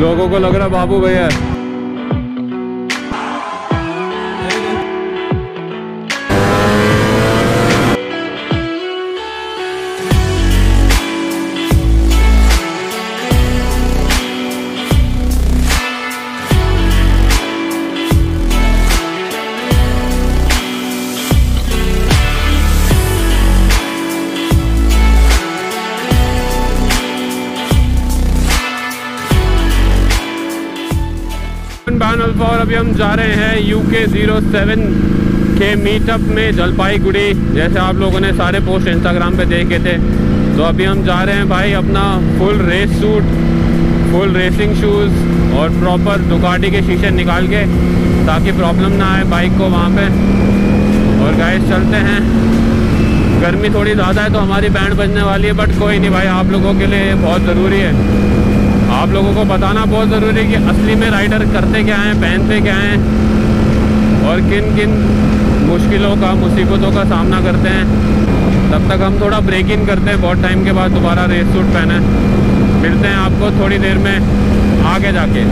लोगों को लग रहा बाबू भैया बैन अल्फ़ा और अभी हम जा रहे हैं यूके ज़ीरो सेवन के मीटअप में जलपाईगुड़ी। जैसे आप लोगों ने सारे पोस्ट इंस्टाग्राम पे देखे थे। तो अभी हम जा रहे हैं भाई अपना full race suit full racing shoes और प्रॉपर दुकाटी के शीशे निकाल के, ताकि प्रॉब्लम ना आए बाइक को वहाँ पे। और गाइस चलते हैं। गर्मी थोड़ी ज़्यादा है तो हमारी बैंड बजने वाली है बट कोई नहीं भाई, आप लोगों के लिए बहुत ज़रूरी है। आप लोगों को बताना बहुत ज़रूरी है कि असली में राइडर करते क्या हैं, पहनते क्या हैं और किन किन मुश्किलों का, मुसीबतों का सामना करते हैं। तब तक हम थोड़ा ब्रेक इन करते हैं, बहुत टाइम के बाद दोबारा रेस सूट पहने। मिलते हैं आपको थोड़ी देर में आगे जाके।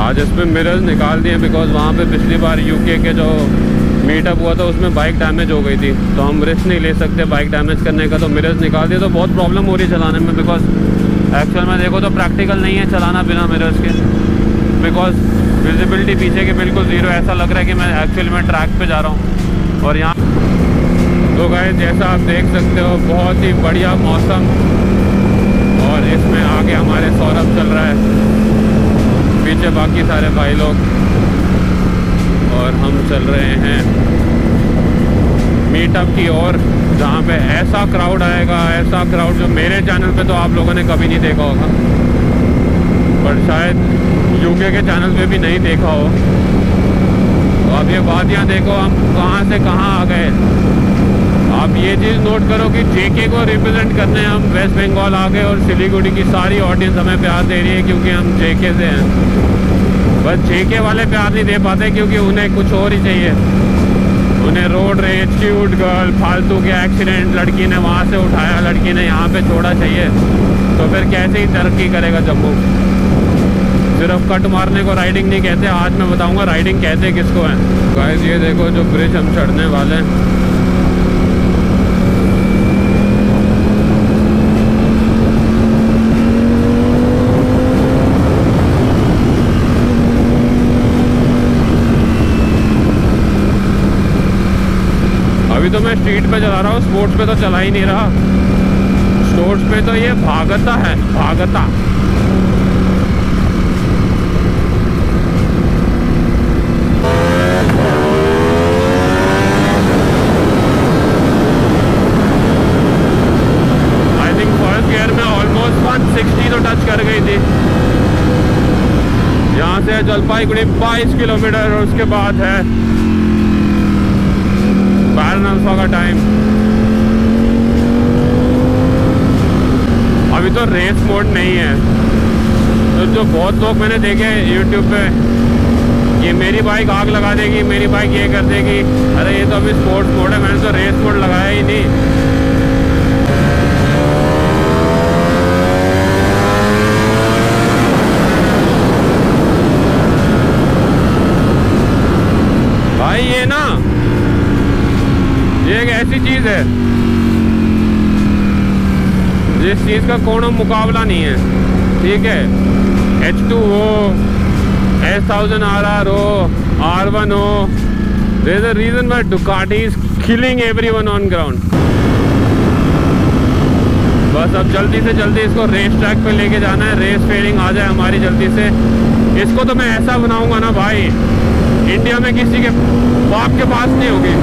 आज इसमें मिरर्स निकाल दिए बिकॉज़ वहाँ पे पिछली बार यूके के जो मीटअप हुआ था, उसमें बाइक डैमेज हो गई थी। तो हम रिस्क नहीं ले सकते बाइक डैमेज करने का तो मिरर्स निकाल दिए। तो बहुत प्रॉब्लम हो रही है चलाने में बिकॉज़ एक्चुअल में देखो तो प्रैक्टिकल नहीं है चलाना बिना मिरर्स के। बिकॉज़ विजिबिलिटी पीछे के बिल्कुल ज़ीरो ऐसा लग रहा है कि मैं एक्चुअली में ट्रैक पे जा रहा हूँ। और यहाँ तो गए जैसा आप देख सकते हो, बहुत ही बढ़िया मौसम। और इसमें आगे हमारे सौरभ चल रहा है। पीछे बाकी सारे भाई लोग। और हम चल रहे हैं मीटअप की ओर, जहाँ पे ऐसा क्राउड आएगा, ऐसा क्राउड जो मेरे चैनल पे तो आप लोगों ने कभी नहीं देखा होगा। पर शायद यूके के चैनल पे भी नहीं देखा हो। तो अब ये वादियाँ देखो, हम कहाँ से कहाँ आ गए। आप ये चीज़ नोट करो कि जेके को रिप्रेजेंट करने हम वेस्ट बंगाल आ गए और सिलीगुड़ी की सारी ऑडियंस हमें प्यार दे रही है, क्योंकि हम जेके से हैं। बस जेके वाले प्यार नहीं दे पाते क्योंकि उन्हें कुछ और ही चाहिए। उन्हें रोड रेज क्यूट गर्ल फालतू के एक्सीडेंट लड़की ने वहाँ से उठाया, लड़की ने यहाँ पे छोड़ा चाहिए। तो फिर कैसे ही तरक्की करेगा जम्मू? सिर्फ़ कट मारने को राइडिंग नहीं कहते, आज मैं बताऊँगा राइडिंग कहते किसको है। गाइस ये देखो जो ब्रिज हम चढ़ने वाले हैं। अभी तो मैं स्ट्रीट पे चला रहा हूँ स्पोर्ट्स पे तो चला ही नहीं रहा। स्पोर्ट्स पे तो ये भागता है, भागता। आई थिंक फ़र्स्ट गियर में ऑलमोस्ट 160 तो जलपाईगुड़ी 22 किलोमीटर और उसके बाद है। अल्फ़ा का टाइम अभी तो रेस मोड नहीं है। तो जो बहुत लोग मैंने देखे यूट्यूब पे, कि मेरी बाइक आग लगा देगी, मेरी बाइक ये कर देगी। अरे ये तो अभी स्पोर्ट्स मोड है, मैंने तो रेस मोड लगाया ही नहीं भाई ये ना ये एक ऐसी चीज़ है। जिस चीज़ का कोनो मुकाबला नहीं है। ठीक है? एच टू हो एस थाउज़ेंड आर आर हो आर वन हो there a reason why Ducati is killing every one on ground बस अब जल्दी से जल्दी इसको रेस ट्रैक पे लेके जाना है। रेस फेयरिंग आ जाए हमारी जल्दी से। इसको तो मैं ऐसा बनाऊँगा ना भाई। इंडिया में किसी के बाप के पास नहीं होगी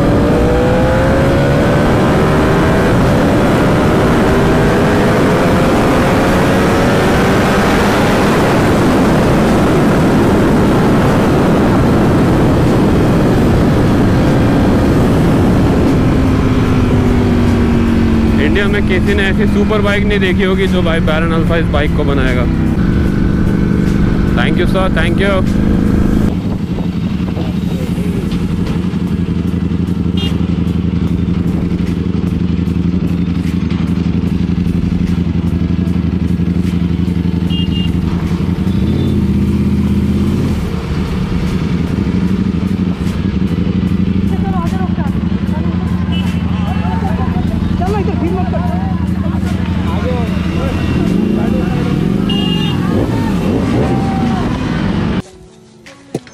इंडिया में किसी ने ऐसी सुपर बाइक नहीं देखी होगी जो भाई बैरन अल्फ़ा इस बाइक को बनाएगा। Thank you sir thank you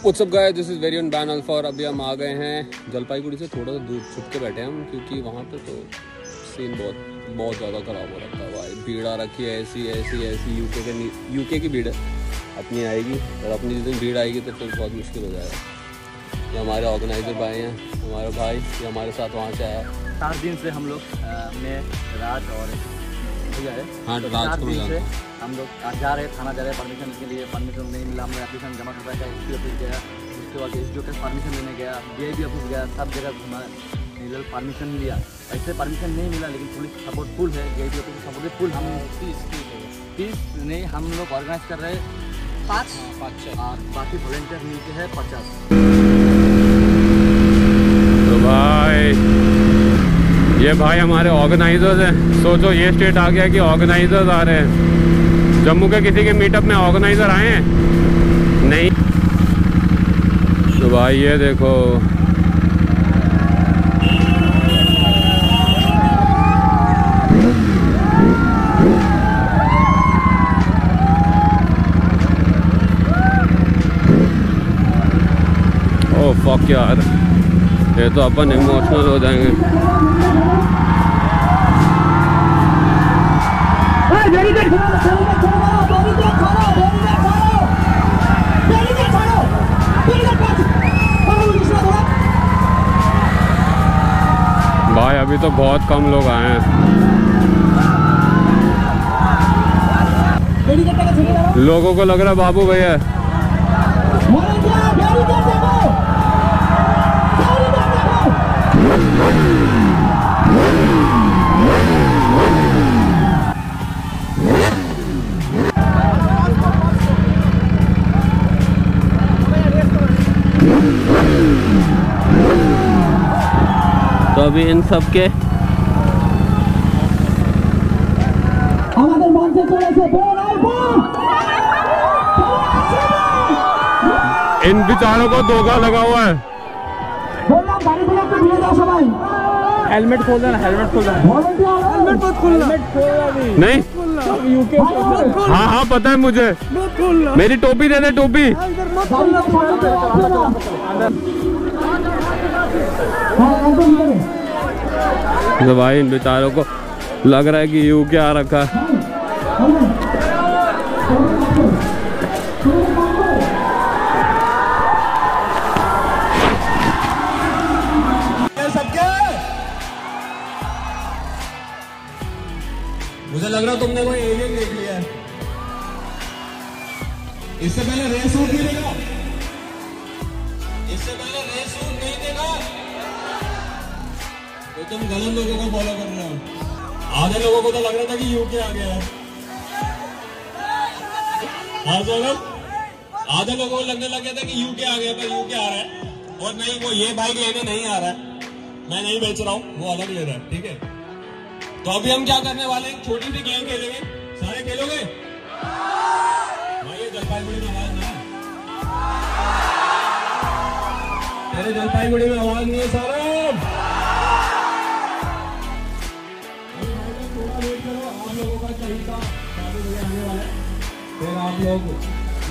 what's up guys this is very on ban alpha और अभी हम आ गए हैं जलपाईगुड़ी से थोड़ा सा दूर छुप के बैठे हैं हम, क्योंकि वहाँ पे तो सीन बहुत बहुत ज़्यादा ख़राब हो रखा है भाई। भीड़ आ रखी है, ऐसी ऐसी ऐसी। यूके के यूके की भीड़ अपनी आएगी, और अपनी जिस दिन भीड़ आएगी तो फिर बहुत मुश्किल हो जाएगा। ये हमारे ऑर्गेनाइजर भाई हैं, हमारे भाई, ये हमारे साथ वहाँ से आया। सात दिन से हम लोग मैं, राज और है? हाँ तो राज को दिन से जानता हूँ। हम लोग आज जा रहे हैं थाना जा रहे हैं परमिशन के लिए। परमिशन नहीं मिला हमने एप्लीकेशन जमा करवाया गया एस ऑफ़िस गया उसके बाद एस के परमिशन लेने गया डी आई ऑफ़िस गया सब जगह घुमा नीलल परमिशन लिया। ऐसे परमिशन नहीं मिला लेकिन पुलिस सपोर्ट फुल है D I office support full हम तीस तीस नहीं हम लोग ऑर्गेनाइज कर रहे हैं। पाँच? और बाकी वॉलेंटियर मिलके है पचास। तो भाई ये भाई हमारे ऑर्गेनाइजर्स हैं। सोचो, ये स्टेट आ गया कि ऑर्गेनाइजर्स आ रहे हैं। जम्मू के किसी के मीटअप में ऑर्गेनाइजर आए हैं? नहीं। तो भाई ये देखो। ओ फक यार। ये तो अपन इमोशनल हो जाएँगे। भाई अभी तो बहुत कम लोग आए हैं। लोगों को लग रहा बाबू भैया अभी इन सब के इन बिचारों को धोखा लगा हुआ है। हेलमेट खोल हेलमेट खोलना। हेलमेट खोलना नहीं। हाँ हाँ पता है मुझे। मेरी टोपी देने टोपी। अंदर। तो भाई इन बेचारों को लग रहा है कि यू क्या रखा है। मुझे लग रहा तुमने कोई एलियन देख लिया है। इससे पहले रेस सूट नहीं इससे पहले रेस सूट नहीं तो तुम गलत लोगों को फॉलो कर रहे हो। आधे लोगों को तो लग रहा था कि यूके आ गया है। हाँ आधे लोगों को लगने लग गया था कि यूके आ गया, पर यूके आ रहा है। और नहीं, वो ये बाइक लेने नहीं आ रहा है। मैं नहीं बेच रहा हूँ, वो अलग ले रहा है, ठीक है? तो अभी हम क्या करने वाले हैं? छोटी सी गेम खेलेंगे। सारे खेलोगे? भाई जलपाईगुड़ी में आवाज़ ना तेरे जलपाईगुड़ी में आवाज़ नहीं है, सारा? आप लोगों का बाबू भैया आने वाला है। फिर आप लोग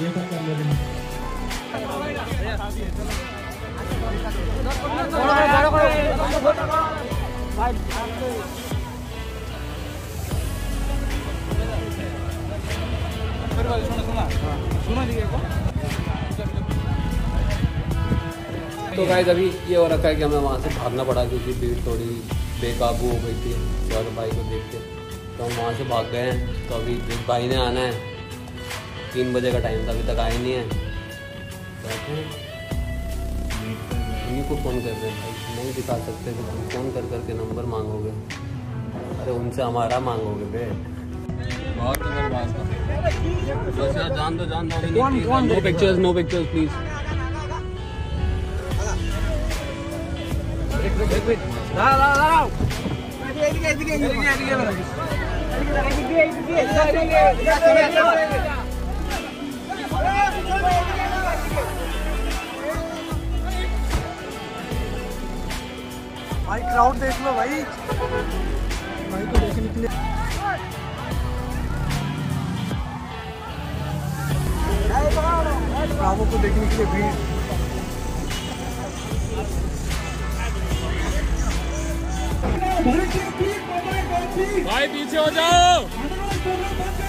ये सब कर लेंगे। तो गाइज़ अभी ये हो रखा है कि हमें वहाँ से भागना पड़ा, क्योंकि भीड़ थोड़ी बेकाबू हो गई थी और भाई को देख के। तो हम वहाँ से भाग गए हैं। तो अभी एक भाई ने आना है तीन बजे का टाइम था अभी तक आए नहीं है। बैठे उन्हीं को फ़ोन कर रहे हैं नहीं दिखा सकते कि तुम फ़ोन कर करके नंबर मांगोगे। अरे उनसे हमारा मांगोगे बे। बहुत बस यार जान दो जान दो no pictures no pictures please भाई क्राउड देख लो भाई। भाई को देखने के लिए को देखने के लिए भीड़। भाई पीछे हो जाओ।